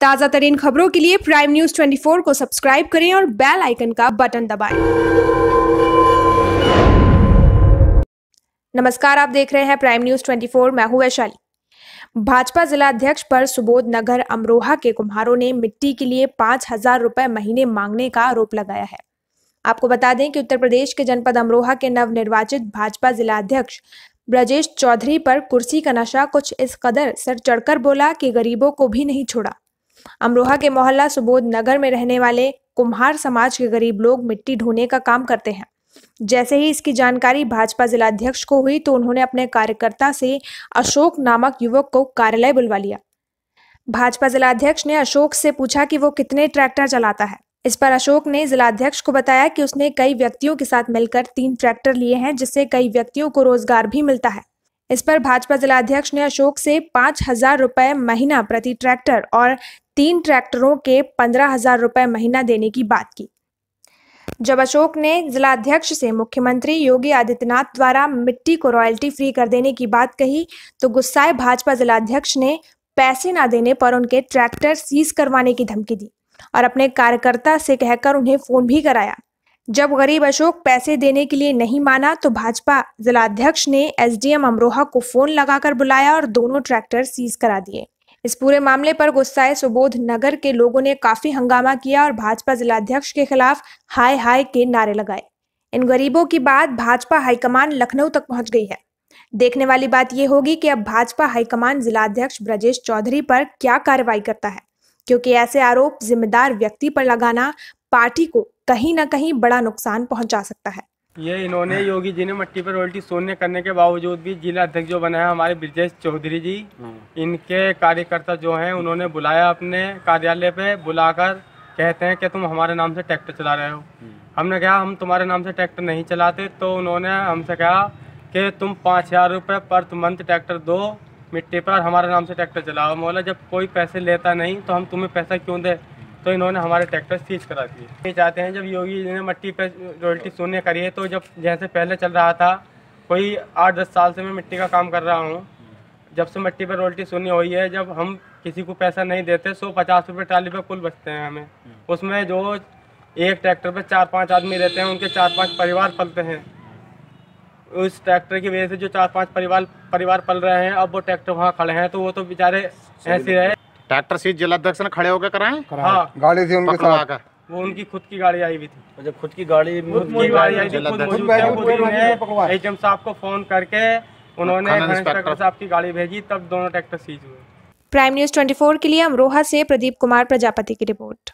ताज़ा तरीन खबरों के लिए प्राइम न्यूज़ 24 को सब्सक्राइब करें और बेल आइकन का बटन दबाएँ। नमस्कार, आप देख रहे हैं प्राइम न्यूज़ 24 मैं हूँ वैशाली। भाजपा जिला अध्यक्ष पर सुबोध नगर अमरोहा के कुम्हारों ने मिट्टी के लिए पाँच हज़ार रुपए महीने मांगने का आरोप लगाया है। आपको बता दें कि उत्तर प्रदेश के जनपद अमरोहा के नवनिर्वाचित भाजपा जिला अध्यक्ष ब्रजेश चौधरी पर कुर्सी का नशा कुछ इस कदर सर चढ़कर बोला कि गरीबों को भी नहीं छोड़ा। अमरोहा के मोहल्ला सुबोध नगर में रहने वाले कुम्हार समाज के गरीब लोग मिट्टी ढोने का काम करते हैं। जैसे ही इसकी जानकारी भाजपा जिलाध्यक्ष को हुई तो उन्होंने अपने कार्यकर्ता से अशोक नामक युवक को कार्यालय बुलवा लिया। भाजपा जिलाध्यक्ष ने अशोक से पूछा कि वो कितने ट्रैक्टर चलाता है। इस पर अशोक ने जिलाध्यक्ष को बताया कि उसने कई व्यक्तियों के साथ मिलकर तीन ट्रैक्टर लिए हैं, जिससे कई व्यक्तियों को रोज़गार भी मिलता है। इस पर भाजपा जिलाध्यक्ष ने अशोक से पाँच हज़ार रुपए महीना प्रति ट्रैक्टर और तीन ट्रैक्टरों के पंद्रह हज़ार रुपए महीना देने की बात की। जब अशोक ने जिलाध्यक्ष से मुख्यमंत्री योगी आदित्यनाथ द्वारा मिट्टी को रॉयल्टी फ्री कर देने की बात कही तो गुस्साए भाजपा जिलाध्यक्ष ने पैसे ना देने पर उनके ट्रैक्टर सीज करवाने की धमकी दी और अपने कार्यकर्ता से कहकर उन्हें फ़ोन भी कराया। जब गरीब अशोक पैसे देने के लिए नहीं माना तो भाजपा जिलाध्यक्ष ने एसडीएम अमरोहा को फ़ोन लगाकर बुलाया और दोनों ट्रैक्टर सीज करा दिए। इस पूरे मामले पर गुस्साए सुबोध नगर के लोगों ने काफ़ी हंगामा किया और भाजपा जिलाध्यक्ष के खिलाफ हाय हाय के नारे लगाए। इन गरीबों की बात भाजपा हाईकमान लखनऊ तक पहुँच गई है। देखने वाली बात यह होगी कि अब भाजपा हाईकमान जिलाध्यक्ष ब्रजेश चौधरी पर क्या कार्रवाई करता है, क्योंकि ऐसे आरोप जिम्मेदार व्यक्ति पर लगाना पार्टी को कहीं ना कहीं बड़ा नुकसान पहुँचा सकता है। ये इन्होंने योगी जी ने मट्टी पर रोल्टी शून्य करने के बावजूद भी जिला अध्यक्ष जो बना है हमारे ब्रजेश चौधरी जी इनके कार्यकर्ता जो हैं उन्होंने बुलाया अपने कार्यालय पे बुलाकर कहते हैं कि तुम हमारे नाम से ट्रैक्टर चला रहे हो। हमने कहा हम तुम्हारे नाम से ट्रैक्टर नहीं चलाते। तो उन्होंने हमसे कहा कि तुम पाँच हज़ार रुपये पर मंथ ट्रैक्टर दो मिट्टी पर हमारे नाम से ट्रैक्टर चलाओ। बोला जब कोई पैसे लेता नहीं तो हम तुम्हें पैसा क्यों दें? तो इन्होंने हमारे ट्रैक्टर सीज करा दिए। ये चाहते हैं जब योगी जी ने मट्टी पर रॉयल्टी शून्य करी है तो जब जैसे पहले चल रहा था कोई आठ दस साल से मैं मिट्टी का काम कर रहा हूँ जब से मिट्टी पर रॉयल्टी शून्य हुई है जब हम किसी को पैसा नहीं देते सौ पचास रुपये ट्राली पर कुल बचते हैं हमें। उसमें जो एक ट्रैक्टर पर चार पाँच आदमी रहते हैं उनके चार पाँच परिवार पलते हैं। उस ट्रैक्टर की वजह से जो चार पाँच परिवार परिवार पल रहे हैं अब वो ट्रैक्टर वहाँ खड़े हैं तो वो तो बेचारे ऐसे रहे। ट्रैक्टर सीट जिलाध्यक्ष ने खड़े होकर कराए? हाँ। गाड़ी थी उनके साथ। वो उनकी खुद की गाड़ी आई हुई थी। जब खुद की गाड़ी एच एम साहब को फ़ोन करके उन्होंने साहब की गाड़ी भेजी तब दोनों ट्रैक्टर सीज हुए। प्राइम न्यूज़ 24 के लिए अमरोहा से प्रदीप कुमार प्रजापति की रिपोर्ट।